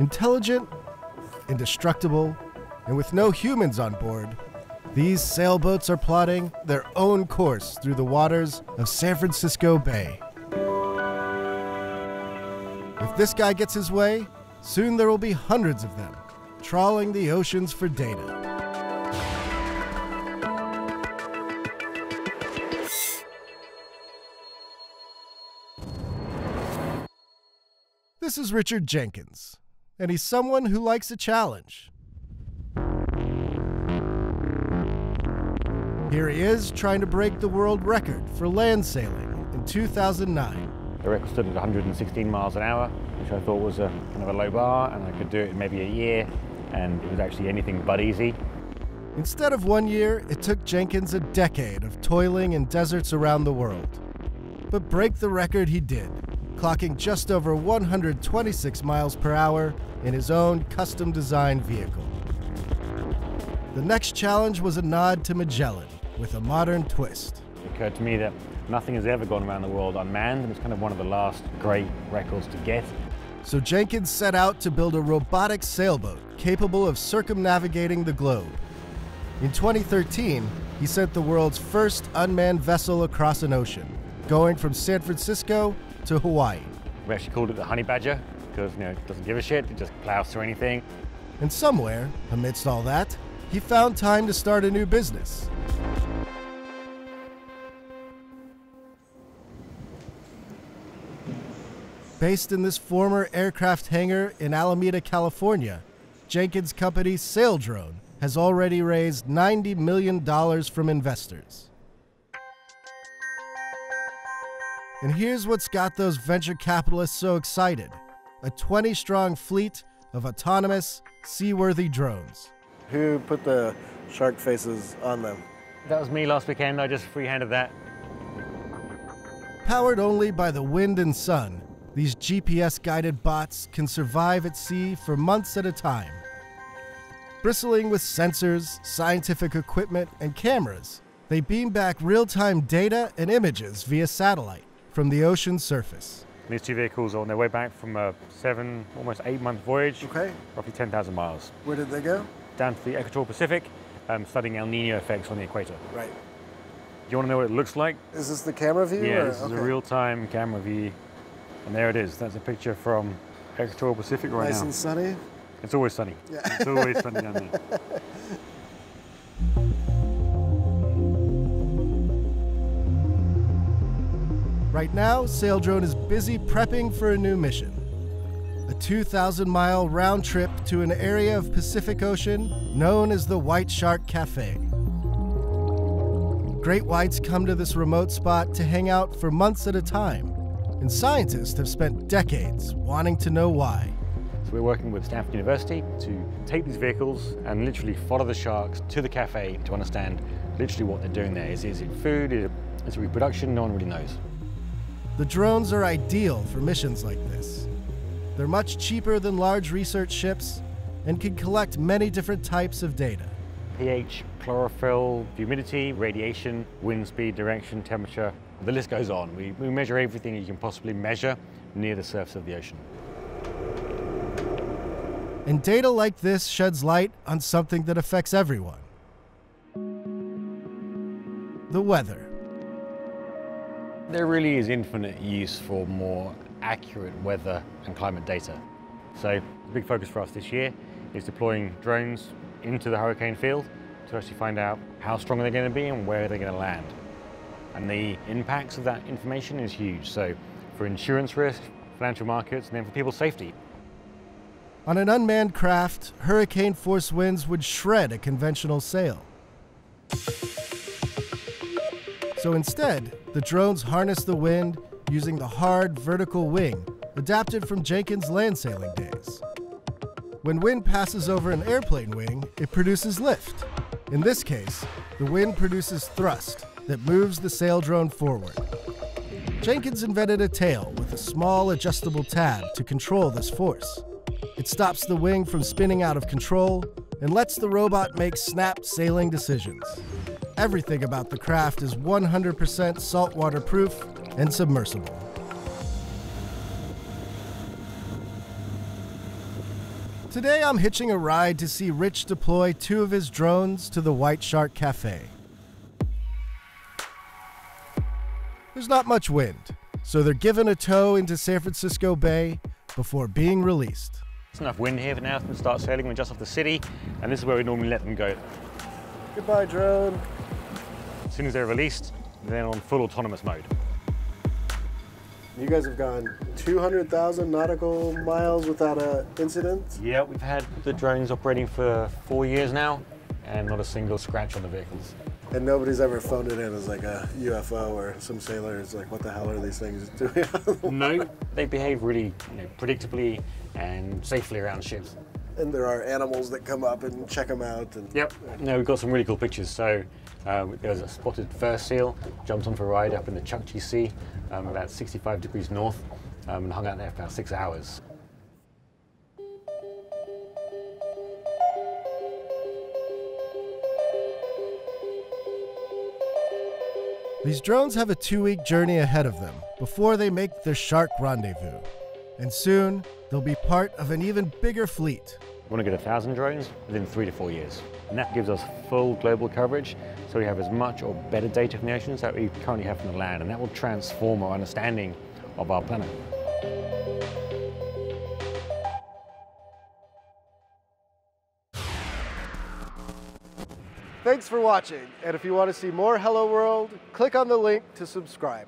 Intelligent, indestructible, and with no humans on board, these sailboats are plotting their own course through the waters of San Francisco Bay. If this guy gets his way, soon there will be hundreds of them, trawling the oceans for data. This is Richard Jenkins, and he's someone who likes a challenge. Here he is trying to break the world record for land sailing in 2009. The record stood at 116 miles an hour, which I thought was a kind of a low bar, and I could do it in maybe a year, and it was actually anything but easy. Instead of one year, it took Jenkins a decade of toiling in deserts around the world. But break the record he did, clocking just over 126 miles per hour in his own custom designed vehicle. The next challenge was a nod to Magellan with a modern twist. It occurred to me that nothing has ever gone around the world unmanned, and it's kind of one of the last great records to get. So Jenkins set out to build a robotic sailboat capable of circumnavigating the globe. In 2013, he sent the world's first unmanned vessel across an ocean, going from San Francisco to Hawaii. We actually called it the Honey Badger because you know it doesn't give a shit, it just plows through anything. And somewhere, amidst all that, he found time to start a new business. Based in this former aircraft hangar in Alameda, California, Jenkins' company Saildrone has already raised $90 million from investors. And here's what's got those venture capitalists so excited a 20 strong fleet of autonomous, seaworthy drones. Who put the shark faces on them? That was me last weekend, I just freehanded that. Powered only by the wind and sun, these GPS guided bots can survive at sea for months at a time. Bristling with sensors, scientific equipment, and cameras, they beam back real time data and images via satellite from the ocean surface. These two vehicles are on their way back from a seven, almost eight month voyage, Okay. roughly 10,000 miles, Where did they go? down to the Equatorial Pacific, um, studying El Nino effects on the equator. Right. Do you want to know what it looks like? Is this the camera view? Yeah, or- this is okay. a real-time camera view, and there it is. That's a picture from Equatorial Pacific right Nice now. Nice and sunny. It's always sunny. Yeah. It's always sunny down there. Right now, Saildrone is busy prepping for a new mission a 2,000 mile round trip to an area of Pacific Ocean known as the White Shark Cafe. Great whites come to this remote spot to hang out for months at a time, and scientists have spent decades wanting to know why. So we're working with Stanford University to take these vehicles and literally follow the sharks to the cafe to understand literally what they're doing there. Is, is it food? Is it reproduction? No one really knows. The drones are ideal for missions like this. They're much cheaper than large research ships and can collect many different types of data. pH, chlorophyll, humidity, radiation, wind speed, direction, temperature. The list goes on. We, we measure everything you can possibly measure near the surface of the ocean. And data like this sheds light on something that affects everyone the weather. There really is infinite use for more accurate weather and climate data. So the big focus for us this year is deploying drones into the hurricane field to actually find out how strong they're going to be and where they're going to land. And the impacts of that information is huge. So for insurance risk, financial markets, and then for people's safety. On an unmanned craft, hurricane force winds would shred a conventional sail. So instead, the drones harness the wind using the hard vertical wing adapted from Jenkins' land sailing days. When wind passes over an airplane wing, it produces lift. In this case, the wind produces thrust that moves the sail drone forward. Jenkins invented a tail with a small adjustable tab to control this force. It stops the wing from spinning out of control and lets the robot make snap sailing decisions. Everything about the craft is 100% saltwater proof and submersible. Today I'm hitching a ride to see Rich deploy two of his drones to the White Shark Cafe. There's not much wind, so they're given a tow into San Francisco Bay before being released. There's enough wind here for now to start sailing. We're just off the city, and this is where we normally let them go. Goodbye, drone. As soon as they're released, they're on full autonomous mode. You guys have gone 200,000 nautical miles without an incident. Yeah, we've had the drones operating for four years now, and not a single scratch on the vehicles. And nobody's ever phoned it in as like a UFO or some sailor is like, what the hell are these things doing? No, they behave really you know, predictably and safely around ships. And there are animals that come up and check them out. And Yep. No, we've got some really cool pictures. So uh, there was a spotted fur seal, jumped on for a ride up in the Chukchi Sea, um, about 65 degrees north, um, and hung out there for about six hours. These drones have a two week journey ahead of them before they make their shark rendezvous. And soon, they'll be part of an even bigger fleet. We want to get a thousand drones within three to four years. And that gives us full global coverage, so we have as much or better data from the oceans that we currently have from the land, and that will transform our understanding of our planet. Thanks for watching. And if you want to see more Hello World, click on the link to subscribe.